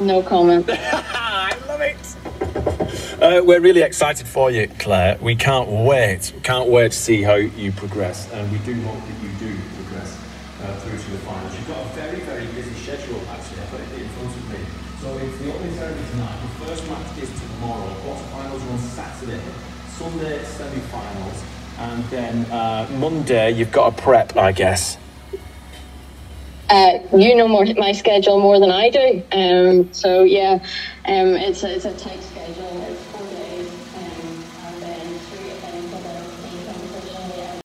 No comment. I love it. Uh, we're really excited for you, Claire. We can't wait. We can't wait to see how you progress, and we do hope that you do progress uh, through to the finals. You've got a very, very busy schedule, actually. I've got it in front of me. So it's the opening ceremony tonight. The first match is tomorrow. Quarterfinals are on Saturday. Sunday, semi-finals, and then uh, Monday you've got a prep, I guess. Uh, you know more my schedule more than I do. Um, so yeah, um, it's a, it's a tight schedule.